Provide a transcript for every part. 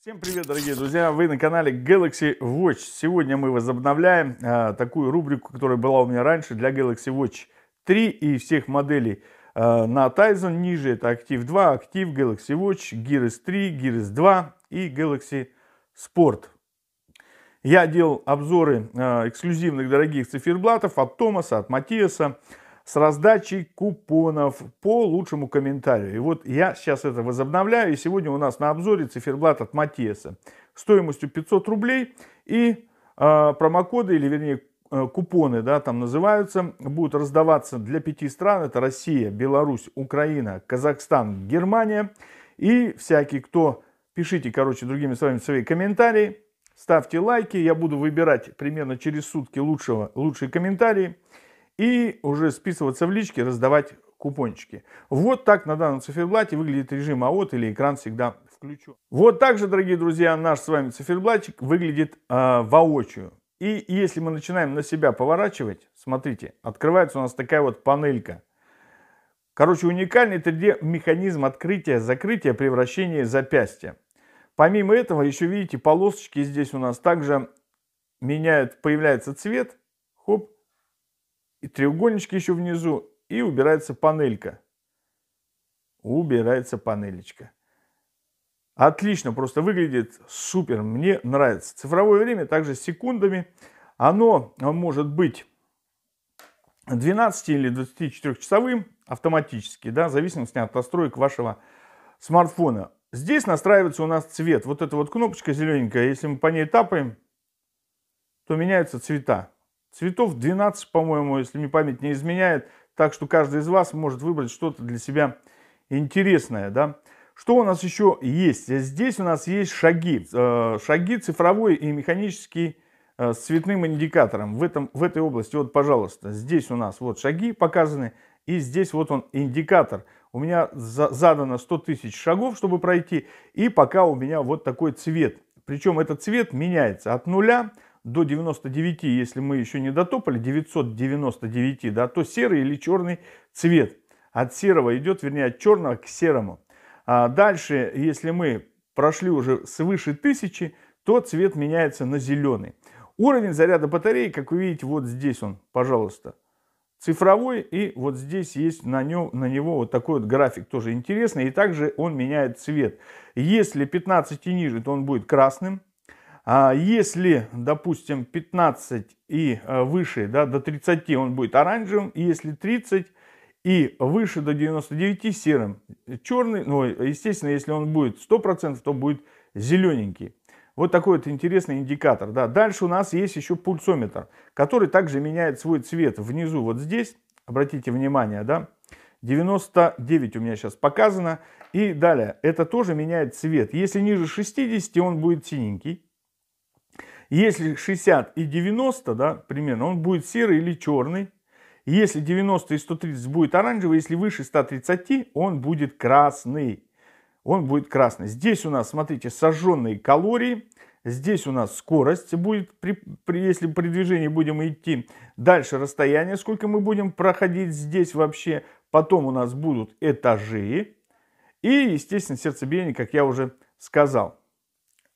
Всем привет, дорогие друзья! Вы на канале Galaxy Watch. Сегодня мы возобновляем э, такую рубрику, которая была у меня раньше для Galaxy Watch 3 и всех моделей э, на Tizen. Ниже это Active 2, Active, Galaxy Watch, Gear S3, Gear S2 и Galaxy Sport. Я делал обзоры э, эксклюзивных дорогих циферблатов от Томаса, от Матиаса с раздачей купонов по лучшему комментарию. И вот я сейчас это возобновляю. И сегодня у нас на обзоре циферблат от Матиеса стоимостью 500 рублей. И э, промокоды, или вернее э, купоны, да, там называются, будут раздаваться для пяти стран. Это Россия, Беларусь, Украина, Казахстан, Германия. И всякий, кто... Пишите, короче, другими словами, свои комментарии. Ставьте лайки. Я буду выбирать примерно через сутки лучшего, лучшие комментарии и уже списываться в личке, раздавать купончики. Вот так на данном циферблате выглядит режим АОТ или экран всегда включен. Вот так же, дорогие друзья, наш с вами циферблатчик выглядит э, воочию. И если мы начинаем на себя поворачивать, смотрите, открывается у нас такая вот панелька. Короче, уникальный 3D механизм открытия, закрытия, превращения запястья. Помимо этого, еще видите, полосочки здесь у нас также меняют, появляется цвет. Хоп, и треугольнички еще внизу, и убирается панелька. Убирается панелечка. Отлично, просто выглядит супер, мне нравится. Цифровое время также с секундами. Оно может быть 12 или 24 часовым автоматически, да, в зависимости от настроек вашего смартфона. Здесь настраивается у нас цвет. Вот эта вот кнопочка зелененькая, если мы по ней тапаем, то меняются цвета. Цветов 12, по-моему, если мне память не изменяет. Так что каждый из вас может выбрать что-то для себя интересное. Да? Что у нас еще есть? Здесь у нас есть шаги. Э, шаги цифровой и механический э, с цветным индикатором. В, этом, в этой области, вот, пожалуйста, здесь у нас вот шаги показаны. И здесь вот он индикатор. У меня задано 100 тысяч шагов, чтобы пройти. И пока у меня вот такой цвет. Причем этот цвет меняется от нуля до 99, если мы еще не дотопали, 999, да, то серый или черный цвет. От серого идет, вернее, от черного к серому. А дальше, если мы прошли уже свыше тысячи, то цвет меняется на зеленый. Уровень заряда батареи, как вы видите, вот здесь он, пожалуйста, цифровой. И вот здесь есть на, нем, на него вот такой вот график, тоже интересный. И также он меняет цвет. Если 15 и ниже, то он будет красным. А если, допустим, 15 и э, выше, да, до 30 он будет оранжевым, если 30 и выше до 99 серым. Черный, ну, естественно, если он будет 100%, то будет зелененький. Вот такой вот интересный индикатор. Да. Дальше у нас есть еще пульсометр, который также меняет свой цвет внизу, вот здесь. Обратите внимание, да, 99 у меня сейчас показано. И далее, это тоже меняет цвет. Если ниже 60, он будет синенький. Если 60 и 90, да, примерно, он будет серый или черный. Если 90 и 130 будет оранжевый, если выше 130, он будет красный. Он будет красный. Здесь у нас, смотрите, сожженные калории. Здесь у нас скорость будет, при, при, если при движении будем идти. Дальше расстояние, сколько мы будем проходить здесь вообще. Потом у нас будут этажи. И, естественно, сердцебиение, как я уже сказал.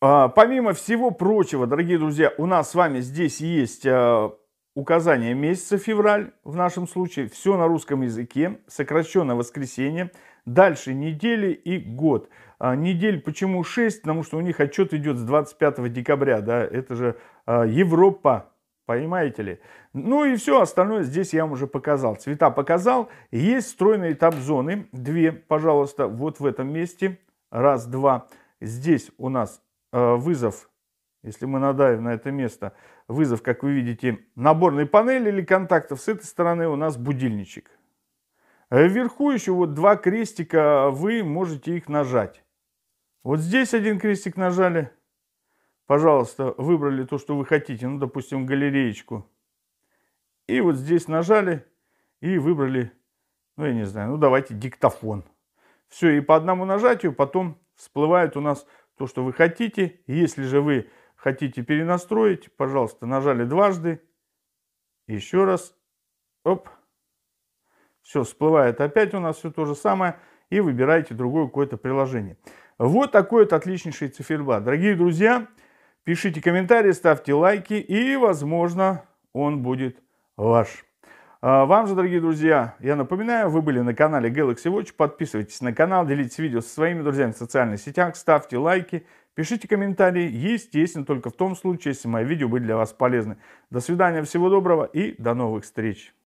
А, помимо всего прочего, дорогие друзья, у нас с вами здесь есть а, указание месяца февраль, в нашем случае, все на русском языке, сокращенное воскресенье, дальше недели и год. А, недель почему 6? Потому что у них отчет идет с 25 декабря, да, это же Европа, понимаете ли. Ну и все остальное здесь я вам уже показал. Цвета показал. Есть встроенные этап зоны, две, пожалуйста, вот в этом месте, раз, два. Здесь у нас Э, вызов, если мы надавим на это место, вызов, как вы видите, наборной панели или контактов. С этой стороны у нас будильничек. Э, вверху еще вот два крестика, вы можете их нажать. Вот здесь один крестик нажали. Пожалуйста, выбрали то, что вы хотите. Ну, допустим, галереечку. И вот здесь нажали и выбрали, ну, я не знаю, ну, давайте диктофон. Все, и по одному нажатию потом всплывает у нас то, что вы хотите. Если же вы хотите перенастроить, пожалуйста, нажали дважды. Еще раз. Оп. Все, всплывает опять у нас все то же самое. И выбираете другое какое-то приложение. Вот такой вот отличнейший циферблат. Дорогие друзья, пишите комментарии, ставьте лайки, и, возможно, он будет ваш. А, вам же, дорогие друзья, я напоминаю, вы были на канале Galaxy Watch. Подписывайтесь на канал, делитесь видео со своими друзьями в социальных сетях, ставьте лайки, пишите комментарии. Естественно, только в том случае, если мои видео были для вас полезны. До свидания, всего доброго и до новых встреч.